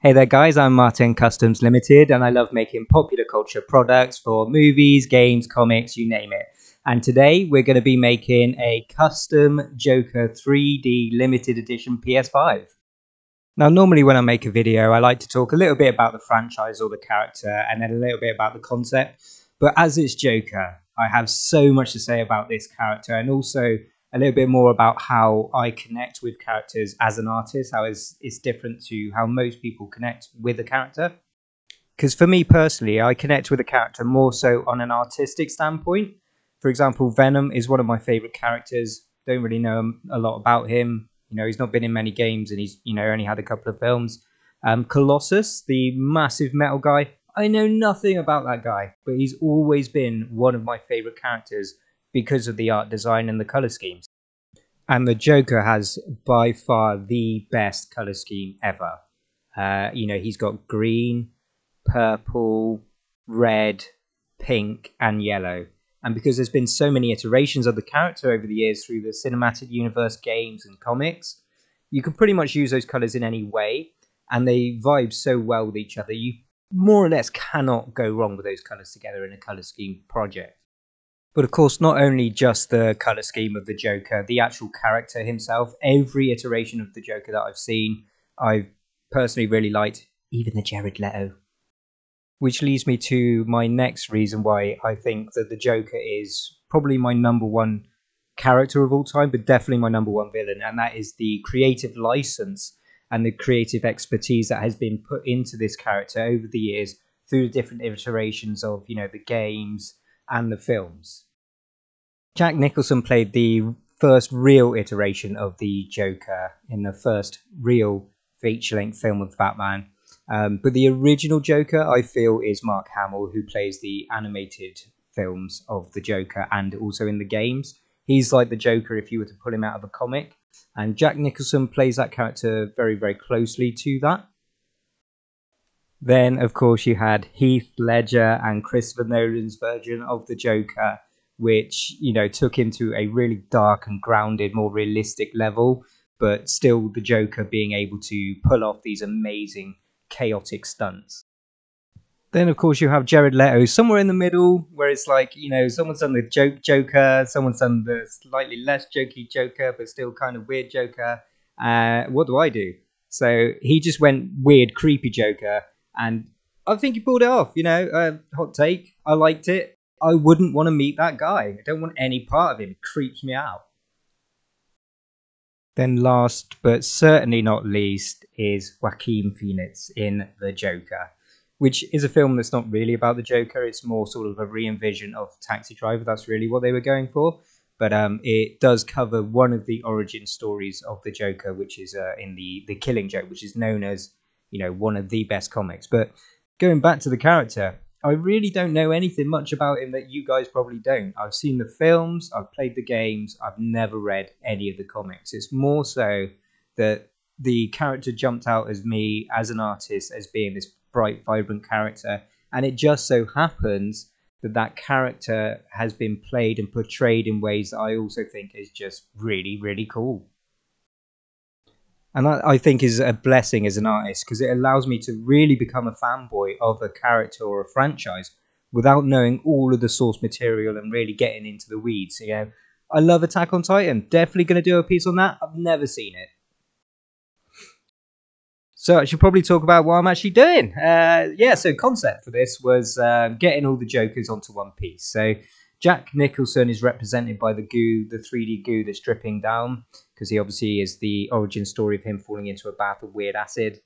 hey there, guys, I'm Marten Customs Limited, and I love making popular culture products for movies, games, comics, you name it. And today we're going to be making a custom Joker 3D limited edition PS5. Now, normally when I make a video, I like to talk a little bit about the franchise or the character and then a little bit about the concept. But as it's Joker, I have so much to say about this character and also a little bit more about how I connect with characters as an artist, how it's, it's different to how most people connect with a character. Because for me personally, I connect with a character more so on an artistic standpoint. For example, Venom is one of my favorite characters. Don't really know a lot about him. You know, he's not been in many games and he's, you know, only had a couple of films. Um, Colossus, the massive metal guy, I know nothing about that guy, but he's always been one of my favorite characters because of the art design and the color schemes. And the Joker has by far the best color scheme ever. Uh, you know, he's got green, purple, red, pink, and yellow. And because there's been so many iterations of the character over the years through the cinematic universe, games, and comics, you can pretty much use those colors in any way. And they vibe so well with each other. You more or less cannot go wrong with those colors together in a color scheme project. But of course, not only just the color scheme of the Joker, the actual character himself, every iteration of the Joker that I've seen, I've personally really liked, even the Jared Leto. Which leads me to my next reason why I think that the Joker is probably my number one character of all time, but definitely my number one villain, and that is the creative license and the creative expertise that has been put into this character over the years through the different iterations of, you know, the games and the films. Jack Nicholson played the first real iteration of the Joker in the first real feature length film of Batman. Um, but the original Joker, I feel, is Mark Hamill, who plays the animated films of the Joker and also in the games. He's like the Joker if you were to pull him out of a comic. And Jack Nicholson plays that character very, very closely to that. Then, of course, you had Heath Ledger and Christopher Nolan's version of the Joker, which you know took him to a really dark and grounded, more realistic level, but still the Joker being able to pull off these amazing chaotic stunts. Then, of course, you have Jared Leto somewhere in the middle, where it's like you know someone's done the joke Joker, someone's done the slightly less jokey Joker, but still kind of weird Joker. Uh, what do I do? So he just went weird, creepy Joker, and I think he pulled it off. You know, uh, hot take. I liked it. I wouldn't want to meet that guy. I don't want any part of him. It creeps me out. Then, last but certainly not least, is Joaquin Phoenix in The Joker, which is a film that's not really about the Joker. It's more sort of a re envision of Taxi Driver. That's really what they were going for. But um, it does cover one of the origin stories of the Joker, which is uh, in the the Killing Joke, which is known as you know one of the best comics. But going back to the character, I really don't know anything much about him that you guys probably don't. I've seen the films, I've played the games, I've never read any of the comics. It's more so that the character jumped out as me as an artist as being this bright, vibrant character, and it just so happens that that character has been played and portrayed in ways that I also think is just really, really cool and that I think is a blessing as an artist because it allows me to really become a fanboy of a character or a franchise without knowing all of the source material and really getting into the weeds. You know, I love Attack on Titan. Definitely going to do a piece on that. I've never seen it. So I should probably talk about what I'm actually doing. Uh, yeah, so concept for this was uh, getting all the Jokers onto one piece. So Jack Nicholson is represented by the goo, the 3D goo that's dripping down, because he obviously is the origin story of him falling into a bath of weird acid.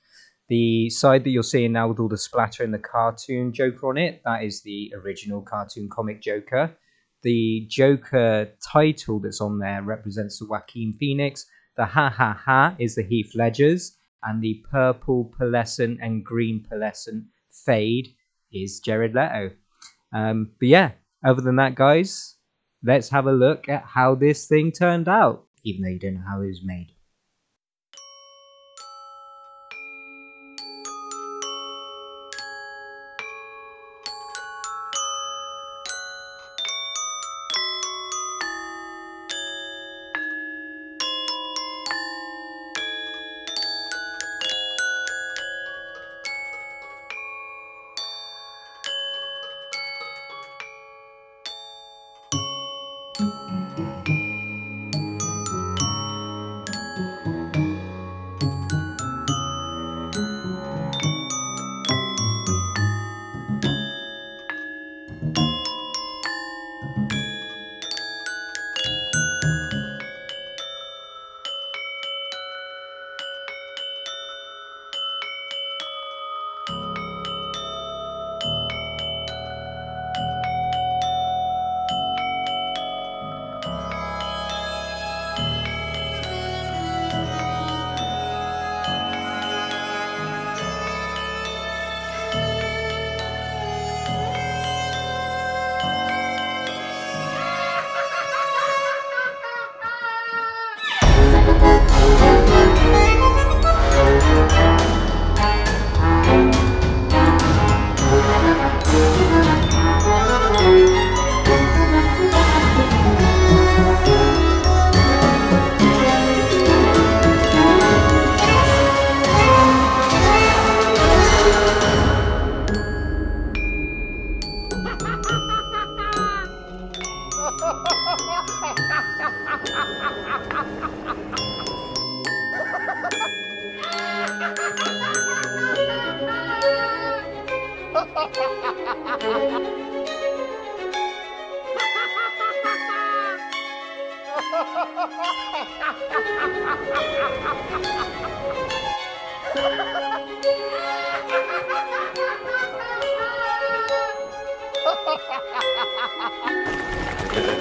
The side that you're seeing now with all the splatter and the cartoon Joker on it, that is the original cartoon comic Joker. The Joker title that's on there represents the Joaquin Phoenix. The ha ha ha is the Heath Ledgers, and the purple pearlescent and green pearlescent fade is Jared Leto. Um, but yeah, other than that, guys, let's have a look at how this thing turned out, even though you don't know how it was made.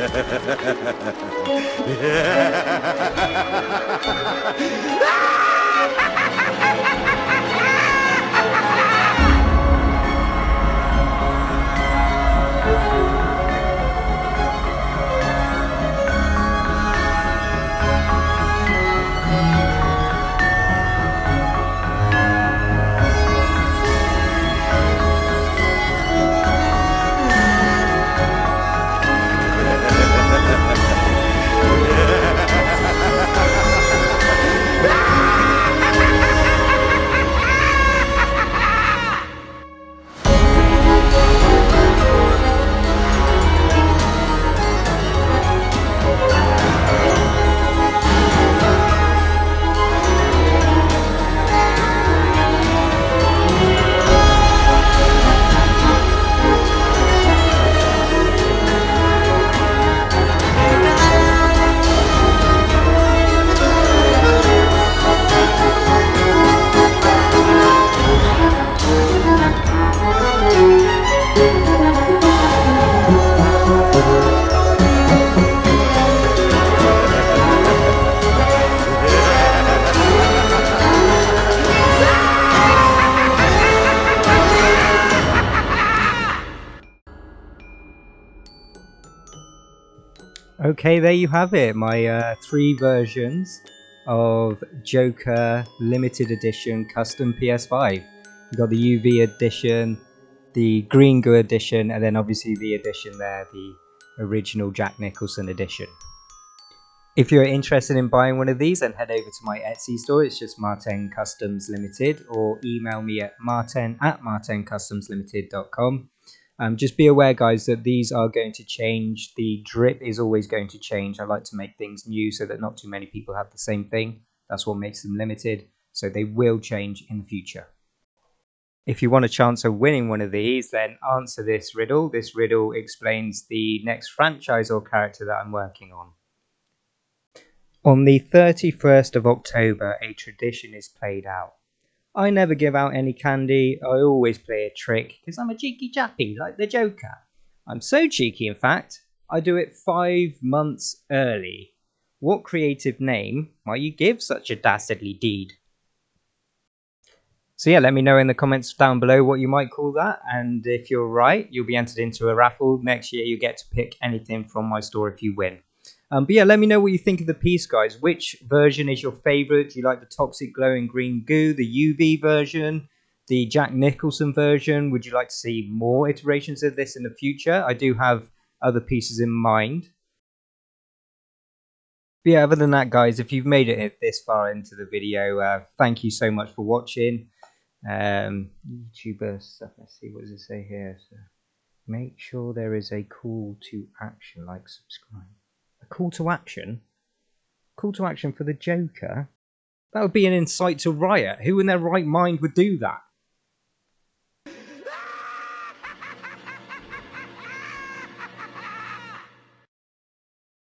Ha ha ha ha ha ha! Okay, there you have it. My uh, three versions of Joker Limited Edition Custom PS5. You got the UV edition, the Green Goo edition, and then obviously the edition there, the original Jack Nicholson edition. If you're interested in buying one of these, then head over to my Etsy store. It's just Marten Customs Limited, or email me at marten at martencustomslimited.com. Um, just be aware, guys, that these are going to change. The drip is always going to change. I like to make things new so that not too many people have the same thing. That's what makes them limited. So they will change in the future. If you want a chance of winning one of these, then answer this riddle. This riddle explains the next franchise or character that I'm working on. On the 31st of October, a tradition is played out. I never give out any candy. I always play a trick because I'm a cheeky chappy like the Joker. I'm so cheeky, in fact, I do it five months early. What creative name might you give such a dastardly deed? So yeah, let me know in the comments down below what you might call that. And if you're right, you'll be entered into a raffle. Next year, you get to pick anything from my store if you win. Um, but yeah, let me know what you think of the piece, guys. Which version is your favorite? Do you like the toxic glowing green goo, the UV version, the Jack Nicholson version? Would you like to see more iterations of this in the future? I do have other pieces in mind. But yeah, other than that, guys, if you've made it this far into the video, uh, thank you so much for watching. Um, YouTuber stuff. Let's see what does it say here. So make sure there is a call to action, like subscribe call to action? Call to action for the Joker? That would be an incite to riot. Who in their right mind would do that?